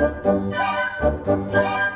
Thank you.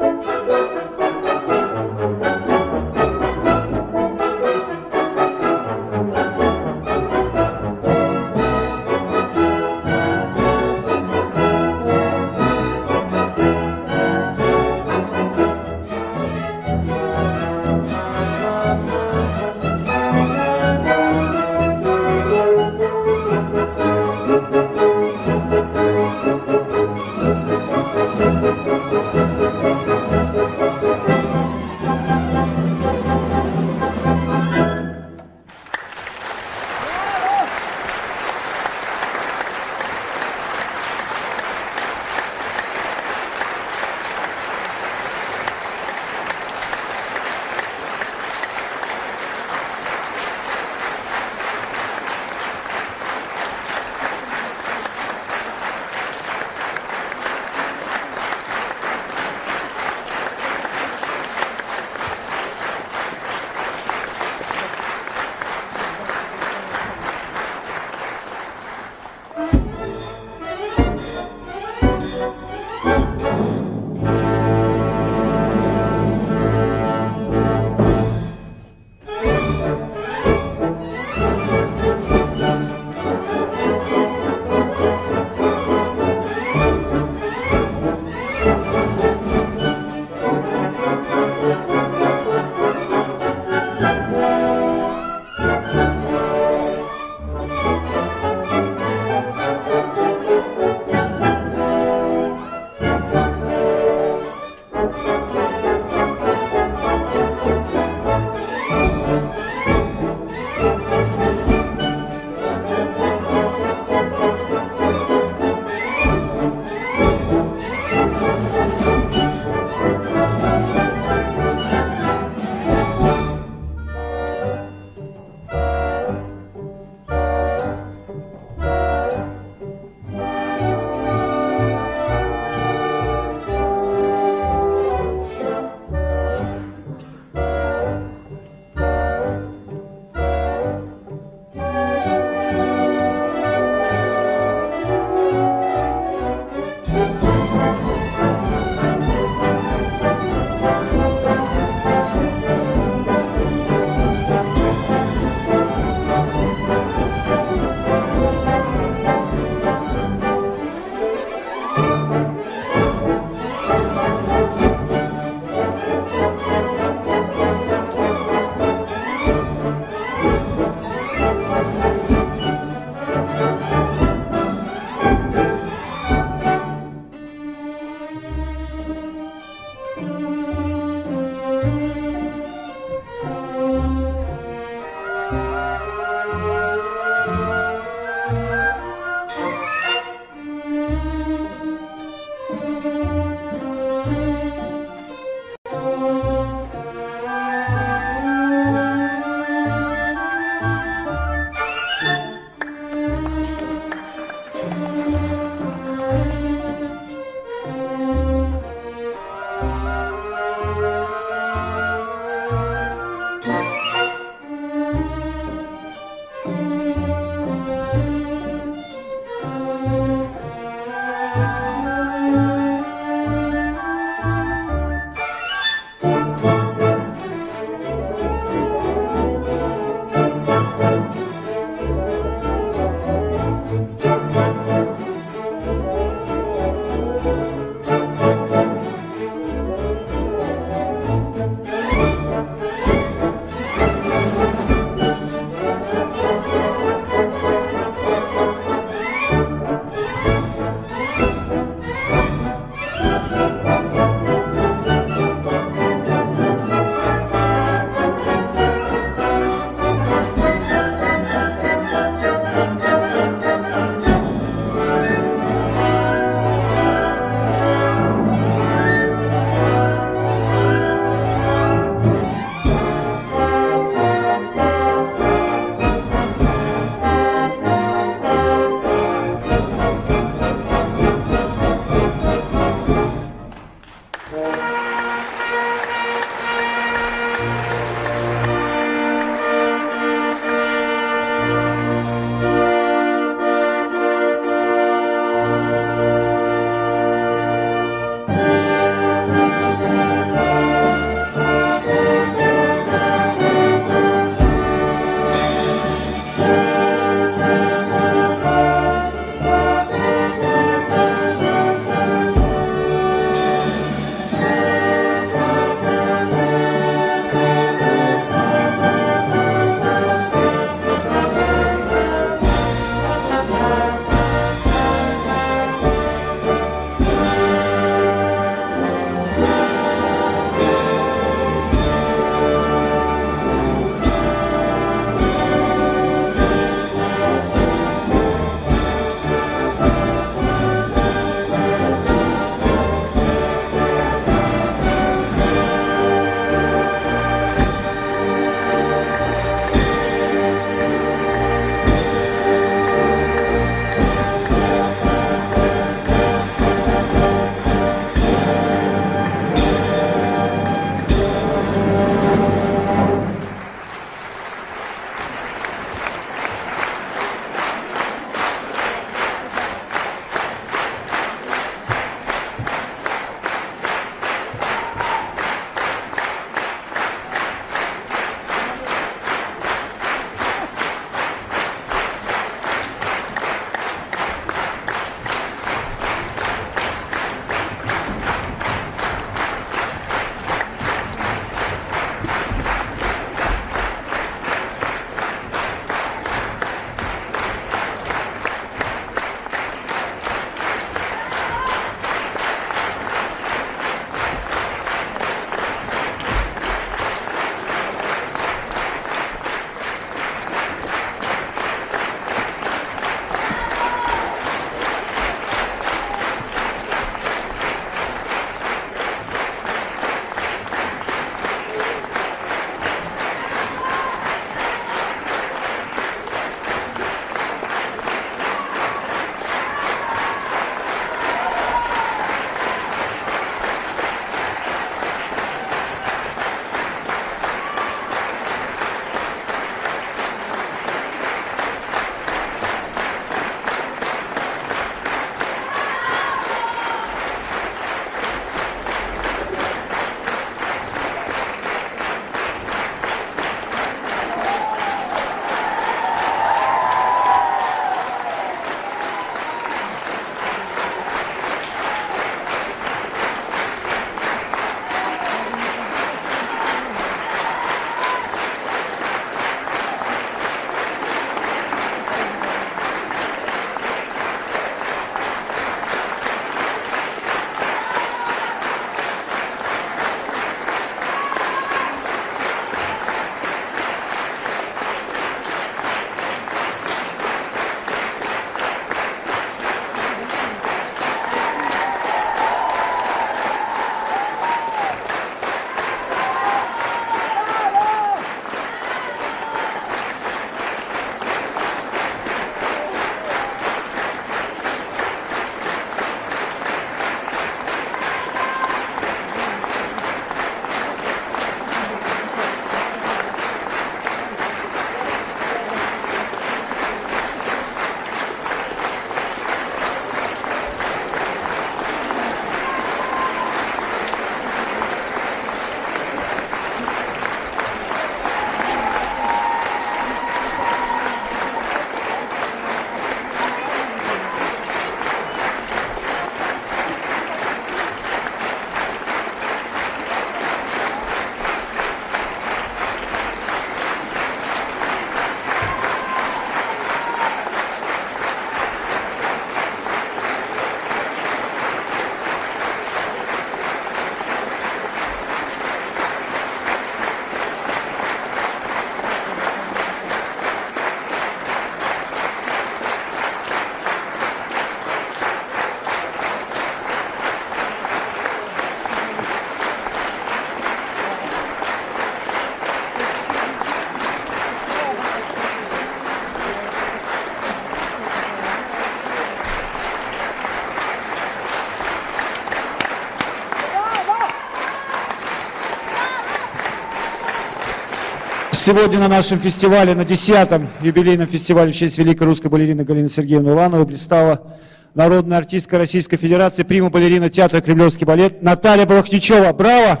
Сегодня на нашем фестивале, на 10-м юбилейном фестивале в честь великой русской балерины Галины Сергеевны Улановой блистала народная артистка Российской Федерации, прима-балерина театра «Кремлевский балет» Наталья Балахничева. Браво!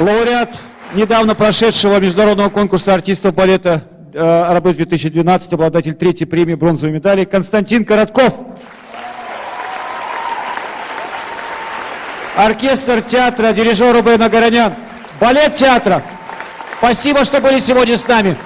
Лауреат недавно прошедшего международного конкурса артистов балета э, «Арабес-2012», обладатель третьей премии бронзовой медали Константин Коротков. Оркестр театра, дирижер Рубен Агаранян. Балет театра. Спасибо, что были сегодня с нами.